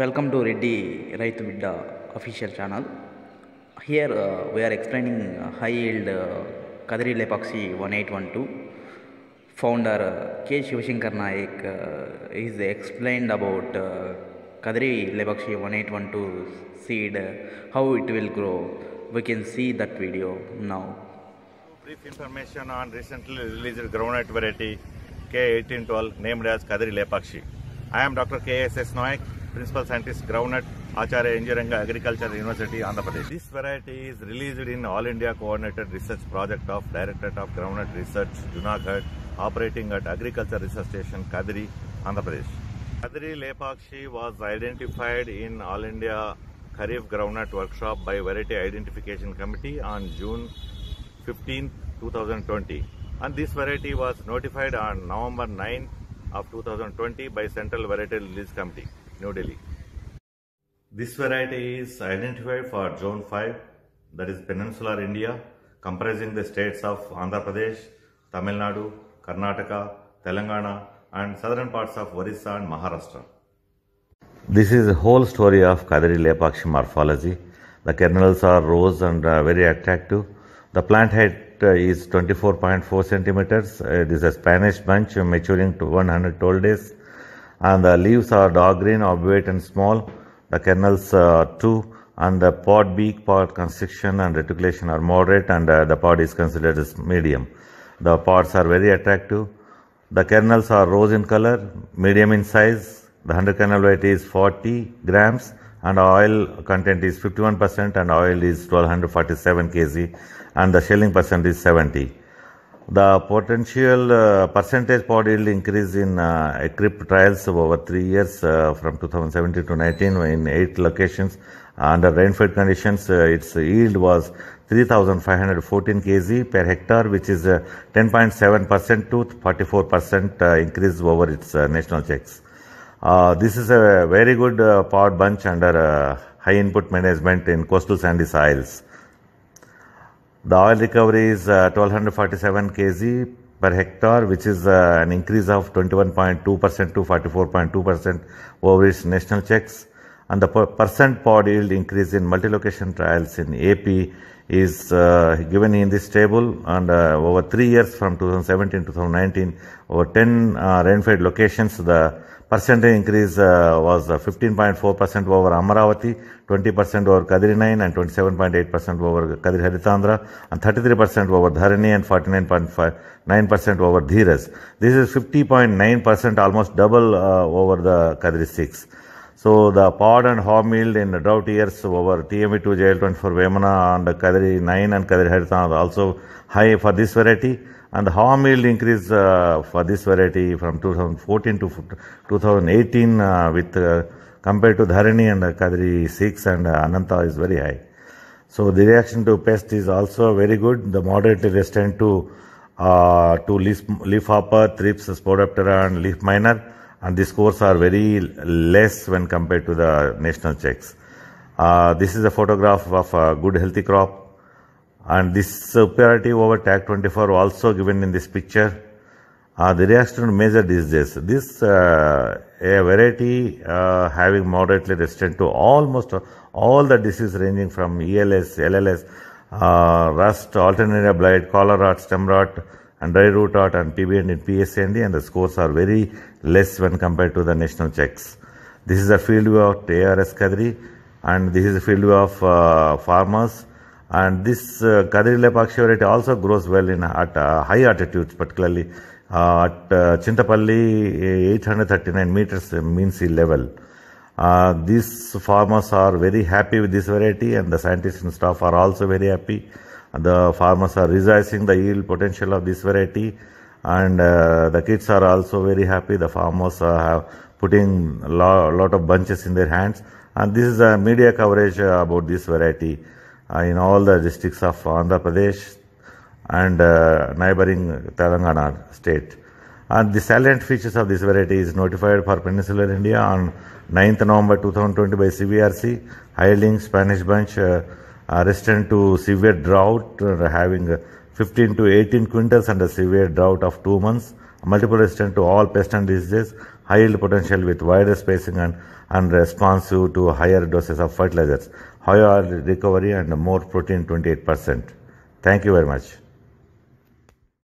Welcome to Reddy Raithu Bidda official channel. Here uh, we are explaining uh, high yield uh, Kadiri Lepakshi 1812. Founder uh, K. Shivashankar Naik uh, is explained about uh, Kadiri Lepakshi 1812 seed, uh, how it will grow. We can see that video now. Brief information on recently released groundnut variety K1812 named as Kadri Lepakshi. I am Dr. K.S.S. Naik, Principal Scientist Groundnut, Acharya N. G. Ranga Agriculture University, Andhra Pradesh. This variety is released in All India Coordinated Research Project of Directorate of Groundnut Research, Junagadh, operating at Agriculture Research Station, Kadiri, Andhra Pradesh. Kadiri Lepakshi was identified in All India Kharif Groundnut Workshop by Variety Identification Committee on June 15, 2020. And this variety was notified on November 9 of 2020 by Central Variety Release Committee, New Delhi. This variety is identified for Zone 5, that is Peninsular India, comprising the states of Andhra Pradesh, Tamil Nadu, Karnataka, Telangana, and southern parts of Orissa and Maharashtra. This is the whole story of Kadiri Lepakshi morphology. The kernels are rose and uh, very attractive. The plant height is 24.4 centimeters. Uh, it is a Spanish bunch uh, maturing to 112 days. And the leaves are dark green, obovate and small. The kernels are two and the pod beak, pod constriction and reticulation are moderate and uh, the pod is considered as medium. The pods are very attractive. The kernels are rose in color, medium in size. The 100 kernel weight is 40 grams and oil content is 51% and oil is 1247 kg and the shelling percent is 70. The potential uh, percentage pod yield increase in uh, trials over three years uh, from 2017 to 19 in eight locations under rainfed conditions. Uh, its yield was 3,514 kg per hectare, which is uh, 10.7% to 44% uh, increase over its uh, national checks. Uh, this is a very good uh, pod bunch under uh, high input management in coastal sandy soils. The oil recovery is uh, 1247 kg per hectare, which is uh, an increase of 21.2% to 44.2% over its national checks. And the per- percent pod yield increase in multi-location trials in AP is uh, given in this table. And uh, over three years from 2017 to 2019, over 10 uh, rainfed locations, the percentage increase uh, was uh, 15.4% over Amaravati, 20% over Kadiri 9 and 27.8% over Kadiri Harithandhra and 33% over Dharani and 49.9% over Dhiras. This is 50.9% almost double uh, over the Kadiri 6. So the pod and haulm yield in drought years over TMV2 JL24 Vemana and Kadiri 9 and Kadiri Harithandhra also high for this variety and the haulm yield increase uh, for this variety from 2014 to 2018 uh, with uh, compared to Dharani and Kadiri 6 and uh, Ananta is very high. So the reaction to pest is also very good. The moderately resistant to uh, to leaf, leaf hopper, thrips, spodoptera and leaf miner and the scores are very less when compared to the national checks. Uh, this is a photograph of a good healthy crop and this superiority over TAG 24 also given in this picture. Uh, the reaction to major diseases. This uh, a variety uh, having moderately resistant to almost all the diseases ranging from ELS, LLS, uh, rust, alternaria blight, collar rot, stem rot, and dry root rot, and PB and PSND, and the scores are very less when compared to the national checks. This is a field view of ARS Kadiri, and this is a field view of uh, farmers. And this uh, Lepakshi variety also grows well in at uh, high altitudes, particularly uh, at uh, Chintapalli, 839 meters mean sea level. Uh, these farmers are very happy with this variety, and the scientists and staff are also very happy. The farmers are rejoicing the yield potential of this variety, and uh, the kids are also very happy. The farmers uh, have putting a lot, lot of bunches in their hands, and this is a media coverage uh, about this variety uh, in all the districts of Andhra Pradesh and uh, neighboring Telangana state. And the salient features of this variety is notified for Peninsular India on 9th November 2020 by CVRC, hailing Spanish bunch uh, uh, resistant to severe drought, uh, having uh, 15 to 18 quintals a severe drought of two months, multiple resistant to all pest and diseases, high yield potential with wider spacing and, and responsive to higher doses of fertilizers, higher recovery and more protein 28%. Thank you very much.